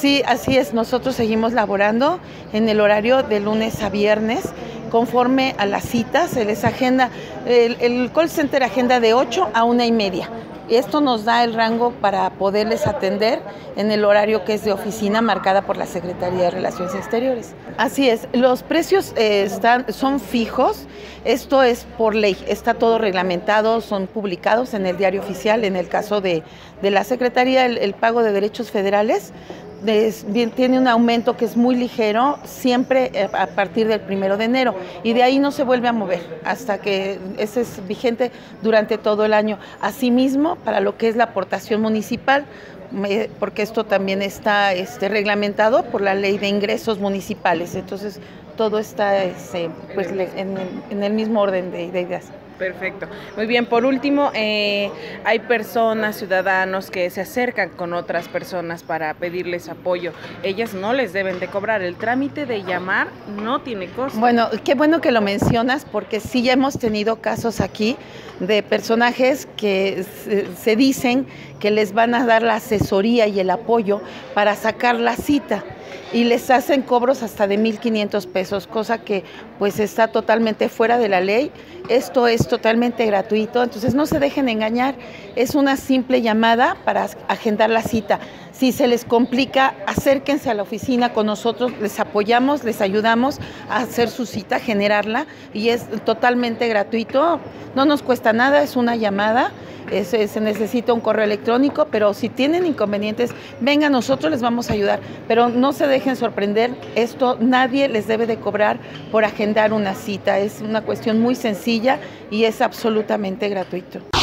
Sí, así es. Nosotros seguimos laborando en el horario de lunes a viernes conforme a las citas. Se les agenda, el, call center agenda de 8 a una y media. Esto nos da el rango para poderles atender en el horario que es de oficina marcada por la Secretaría de Relaciones Exteriores. Así es, los precios eh, están, son fijos, esto es por ley, está todo reglamentado, son publicados en el diario oficial, en el caso de, de la Secretaría, el pago de derechos federales tiene un aumento que es muy ligero siempre eh, a partir del primero de enero y de ahí no se vuelve a mover hasta que ese es vigente durante todo el año. Asimismo, para lo que es la aportación municipal, porque esto también está este, reglamentado por la ley de ingresos municipales, entonces todo está este, pues, en, el mismo orden de, de ideas. Perfecto. Muy bien, por último, eh, hay personas, ciudadanos que se acercan con otras personas para pedirles apoyo. Ellas no les deben de cobrar. El trámite de llamar no tiene costo. Bueno, qué bueno que lo mencionas porque sí ya hemos tenido casos aquí de personajes que se dicen que les van a dar la asesoría y el apoyo para sacar la cita y les hacen cobros hasta de 1.500 pesos, cosa que pues está totalmente fuera de la ley. Esto es totalmente gratuito, entonces no se dejen engañar, es una simple llamada para agendar la cita. Si se les complica, acérquense a la oficina con nosotros, les apoyamos, les ayudamos a hacer su cita, generarla y es totalmente gratuito, no nos cuesta nada, es una llamada se necesita un correo electrónico, pero si tienen inconvenientes, vengan, nosotros les vamos a ayudar, pero no se dejen sorprender, esto nadie les debe de cobrar por agendar una cita, es una cuestión muy sencilla y es absolutamente gratuito.